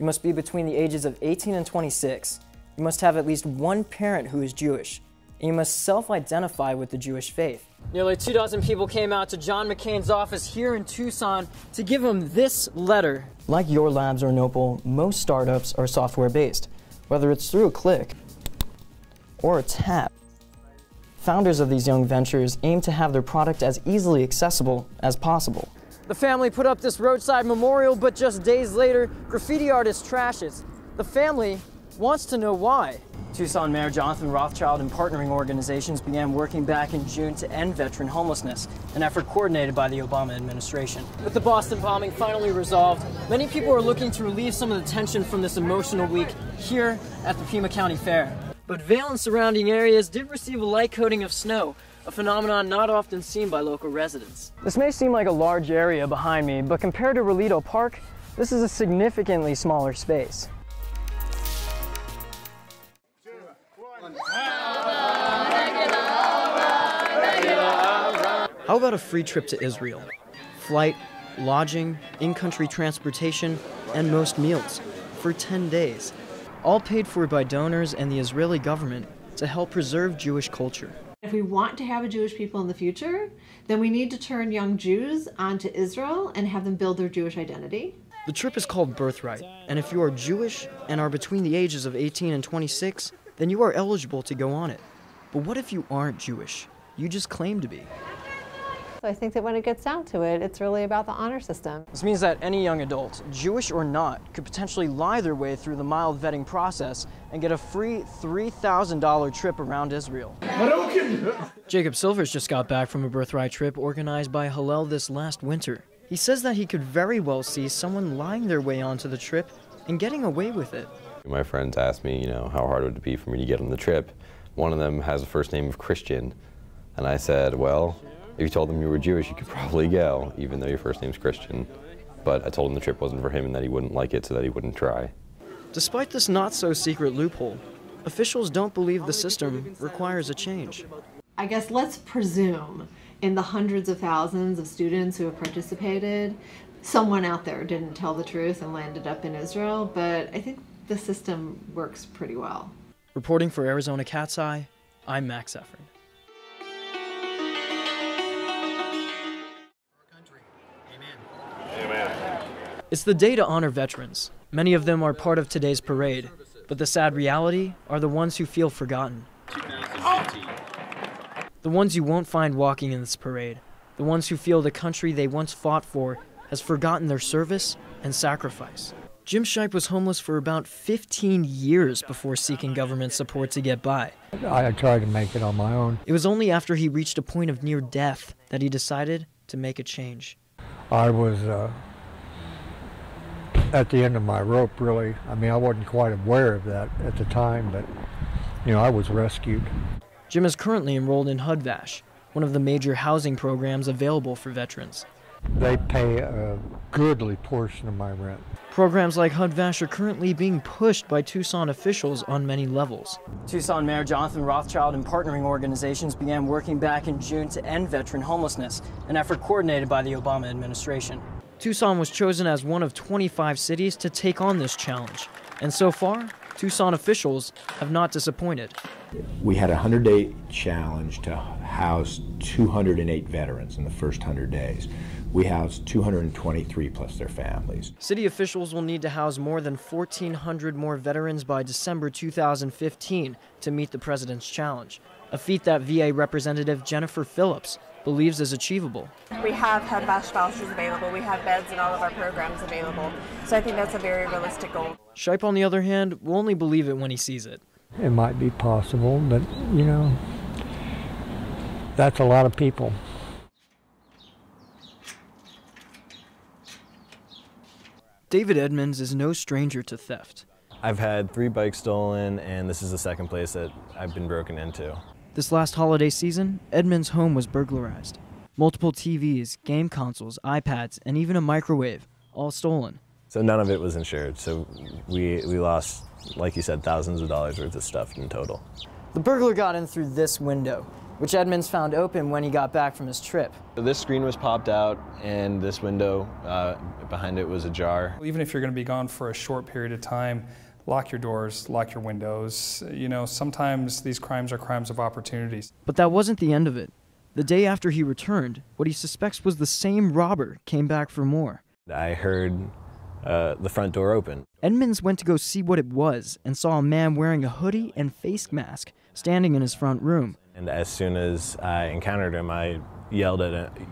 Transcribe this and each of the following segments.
You must be between the ages of 18 and 26. You must have at least one parent who is Jewish. And you must self-identify with the Jewish faith. Nearly two dozen people came out to John McCain's office here in Tucson to give him this letter. Like your labs or Nopal, most startups are software-based, whether it's through a click or a tap. Founders of these young ventures aim to have their product as easily accessible as possible. The family put up this roadside memorial, but just days later, graffiti artist trashes. The family wants to know why. Tucson Mayor Jonathan Rothschild and partnering organizations began working back in June to end veteran homelessness, an effort coordinated by the Obama administration. With the Boston bombing finally resolved, many people are looking to relieve some of the tension from this emotional week here at the Pima County Fair. But Vail and surrounding areas did receive a light coating of snow, a phenomenon not often seen by local residents. This may seem like a large area behind me, but compared to Rillito Park, this is a significantly smaller space. How about a free trip to Israel? Flight, lodging, in-country transportation, and most meals for 10 days. All paid for by donors and the Israeli government to help preserve Jewish culture. If we want to have a Jewish people in the future, then we need to turn young Jews onto Israel and have them build their Jewish identity. The trip is called Birthright, and if you are Jewish and are between the ages of 18 and 26, then you are eligible to go on it. But what if you aren't Jewish? You just claim to be. So I think that when it gets down to it, it's really about the honor system. This means that any young adult, Jewish or not, could potentially lie their way through the mild vetting process and get a free $3,000 trip around Israel. Jacob Silvers just got back from a birthright trip organized by Hillel this last winter. He says that he could very well see someone lying their way onto the trip and getting away with it. My friends asked me, you know, how hard would it be for me to get on the trip? One of them has a first name of Christian, and I said, well, if you told them you were Jewish, you could probably go, even though your first name's Christian. But I told him the trip wasn't for him and that he wouldn't like it, so that he wouldn't try. Despite this not so secret loophole, officials don't believe the system requires a change. I guess let's presume in the hundreds of thousands of students who have participated, someone out there didn't tell the truth and landed up in Israel, but I think the system works pretty well. Reporting for Arizona Cat's Eye, I'm Max Efrein. It's the day to honor veterans. Many of them are part of today's parade, but the sad reality are the ones who feel forgotten. The ones you won't find walking in this parade, the ones who feel the country they once fought for has forgotten their service and sacrifice. Jim Shipe was homeless for about 15 years before seeking government support to get by. I tried to make it on my own. It was only after he reached a point of near death that he decided to make a change. I was uh, at the end of my rope, really. I mean, I wasn't quite aware of that at the time, but, you know, I was rescued. Jim is currently enrolled in HUD-VASH, one of the major housing programs available for veterans. They pay a goodly portion of my rent. Programs like HUD-VASH are currently being pushed by Tucson officials on many levels. Tucson Mayor Jonathan Rothschild and partnering organizations began working back in June to end veteran homelessness, an effort coordinated by the Obama administration. Tucson was chosen as one of 25 cities to take on this challenge, and so far, Tucson officials have not disappointed. We had a 100 day challenge to house 208 veterans in the first 100 days. We housed 223 plus their families. City officials will need to house more than 1,400 more veterans by December 2015 to meet the president's challenge, a feat that VA Representative Jennifer Phillips believes is achievable. We have had VASH vouchers available. We have beds in all of our programs available. So I think that's a very realistic goal. Shipe, on the other hand, will only believe it when he sees it. It might be possible, but, you know, that's a lot of people. David Edmonds is no stranger to theft. I've had three bikes stolen, and this is the second place that I've been broken into. This last holiday season, Edmonds' home was burglarized. Multiple TVs, game consoles, iPads, and even a microwave, all stolen. So none of it was insured, so we, we lost, like you said, thousands of dollars worth of stuff in total. The burglar got in through this window. which Edmonds found open when he got back from his trip. This screen was popped out, and this window uh, behind it was ajar. Even if you're going to be gone for a short period of time, lock your doors, lock your windows. You know, sometimes these crimes are crimes of opportunities. But that wasn't the end of it. The day after he returned, what he suspects was the same robber came back for more. I heard uh, the front door open. Edmonds went to go see what it was and saw a man wearing a hoodie and face mask standing in his front room. And as soon as I encountered him, I yelled at him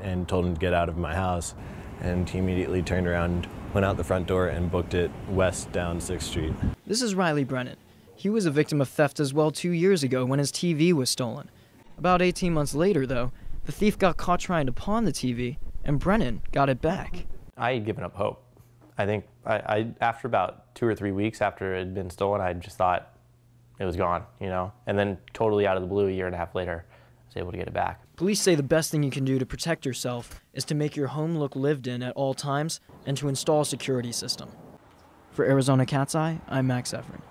and told him to get out of my house. And he immediately turned around, went out the front door, and booked it west down 6th Street. This is Riley Brennan. He was a victim of theft as well two years ago when his TV was stolen. About 18 months later, though, the thief got caught trying to pawn the TV, and Brennan got it back. I had given up hope. I think I, I, after about two or three weeks after it had been stolen, I just thought it was gone, you know. And then totally out of the blue, a year and a half later, I was able to get it back. Police say the best thing you can do to protect yourself is to make your home look lived in at all times and to install a security system. For Arizona Cat's Eye, I'm Max Efrein.